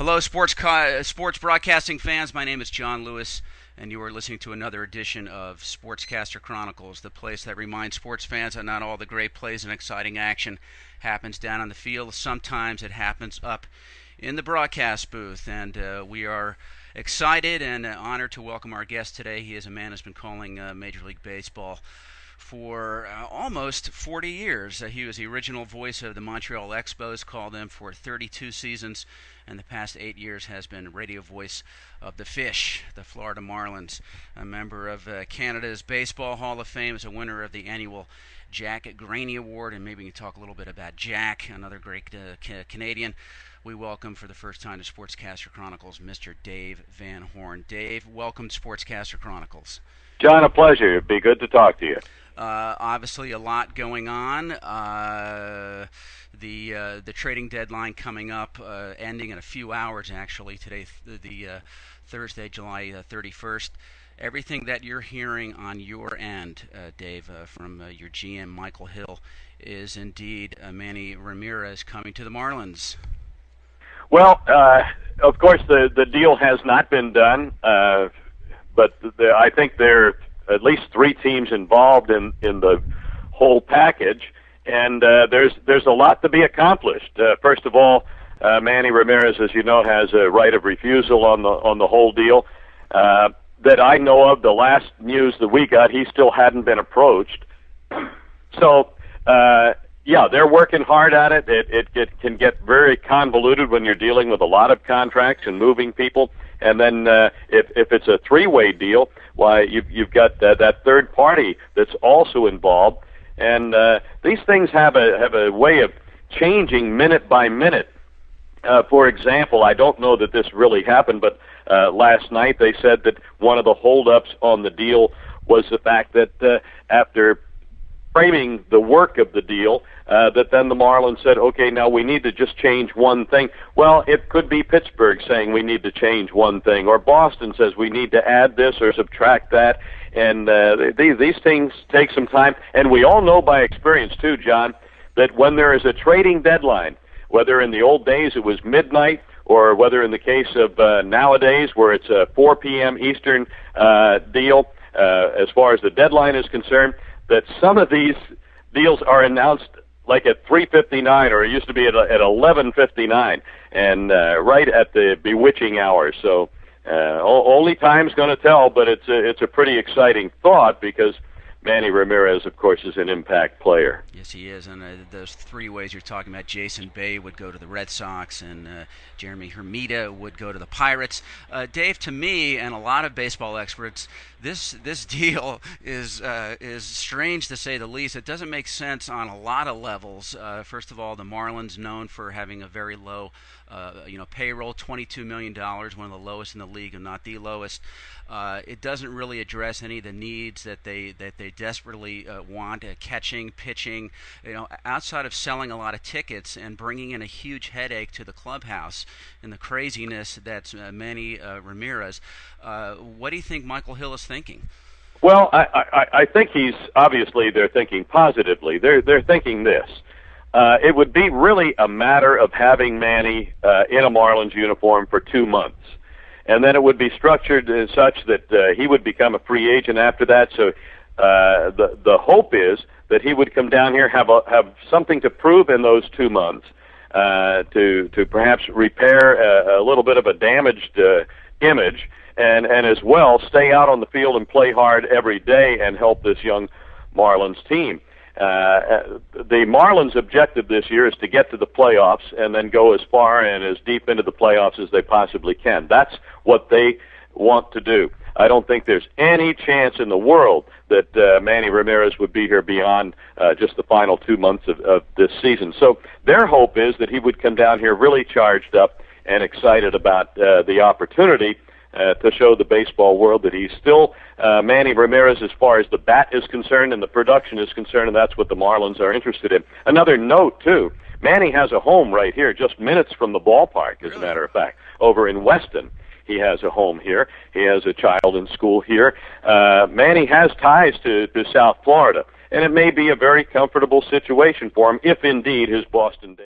Hello, sports co- sports broadcasting fans. My name is John Lewis, and you are listening to another edition of Sportscaster Chronicles, the place that reminds sports fans that not all the great plays and exciting action happens down on the field. Sometimes it happens up in the broadcast booth, and uh, we are excited and honored to welcome our guest today. He is a man who's been calling uh, Major League Baseball for uh, almost 40 years. Uh, he was the original voice of the Montreal Expos, called them for 32 seasons, and the past eight years has been radio voice of the Fish, the Florida Marlins. A member of uh, Canada's Baseball Hall of Fame, is a winner of the annual Jack Graney Award, and maybe we can talk a little bit about Jack, another great uh, ca- Canadian. We welcome for the first time to Sportscaster Chronicles Mr. Dave Van Horne. Dave, welcome to Sportscaster Chronicles. John, a pleasure. It'd be good to talk to you. Uh, obviously, a lot going on. Uh, the uh, the trading deadline coming up, uh, ending in a few hours. Actually, today, th- the uh, Thursday, July uh, thirty first. Everything that you're hearing on your end, Dave, from your GM Michael Hill, is indeed Manny Ramirez coming to the Marlins. Well, uh, of course, the the deal has not been done, uh, but the, I think there are at least three teams involved in in the whole package, and uh, there's there's a lot to be accomplished. Uh, first of all, uh, Manny Ramirez, as you know, has a right of refusal on the on the whole deal. Uh, that I know of, the last news that we got, he still hadn't been approached. So, uh, yeah, they're working hard at it. It, it. it can get very convoluted when you're dealing with a lot of contracts and moving people. And then uh, if if it's a three-way deal, why you've you've got uh, that third party that's also involved, and uh, these things have a have a way of changing minute by minute. Uh, for example, I don't know that this really happened, but uh, last night they said that one of the holdups on the deal was the fact that uh, after framing the work of the deal, uh, that then the Marlins said, okay, now we need to just change one thing. Well, it could be Pittsburgh saying we need to change one thing, or Boston says we need to add this or subtract that. And uh, these, these things take some time. And we all know by experience, too, John, that when there is a trading deadline, whether in the old days it was midnight or whether in the case of uh, nowadays where it's a 4 p.m. Eastern uh, deal, uh, as far as the deadline is concerned, that some of these deals are announced like at 3:59, or it used to be at at 11:59, and uh, right at the bewitching hour. So uh, only time's going to tell, but it's a, it's a pretty exciting thought because Manny Ramirez, of course, is an impact player. Yes, he is. And uh, those three ways you're talking about, Jason Bay would go to the Red Sox, and uh, Jeremy Hermida would go to the Pirates. Uh, Dave, to me and a lot of baseball experts, this this deal is uh, is strange to say the least. It doesn't make sense on a lot of levels. Uh, first of all, the Marlins known for having a very low, uh, you know, payroll, $22 million, one of the lowest in the league, and not the lowest. it doesn't really address any of the needs that they that they desperately want: catching, pitching. You know, outside of selling a lot of tickets and bringing in a huge headache to the clubhouse and the craziness that's uh, Manny uh, Ramirez. Uh, what do you think Michael Hill is thinking? Well, I, I, I think he's obviously they're thinking positively. They're they're thinking this. Uh, it would be really a matter of having Manny uh, in a Marlins uniform for two months, and then it would be structured in such that uh, he would become a free agent after that. So uh, the the hope is that he would come down here have a, have something to prove in those two months, uh, to to perhaps repair a, a little bit of a damaged uh, image, and and as well stay out on the field and play hard every day and help this young Marlins team. Uh, the Marlins' objective this year is to get to the playoffs and then go as far and as deep into the playoffs as they possibly can. That's what they want to do. I don't think there's any chance in the world that uh, Manny Ramirez would be here beyond uh, just the final two months of, of this season. So their hope is that he would come down here really charged up and excited about uh, the opportunity uh, to show the baseball world that he's still uh, Manny Ramirez as far as the bat is concerned and the production is concerned, and that's what the Marlins are interested in. Another note, too. Manny has a home right here, just minutes from the ballpark, as a matter of fact, over in Weston. He has a home here. He has a child in school here. Uh, Manny has ties to, to South Florida, and it may be a very comfortable situation for him if indeed his Boston.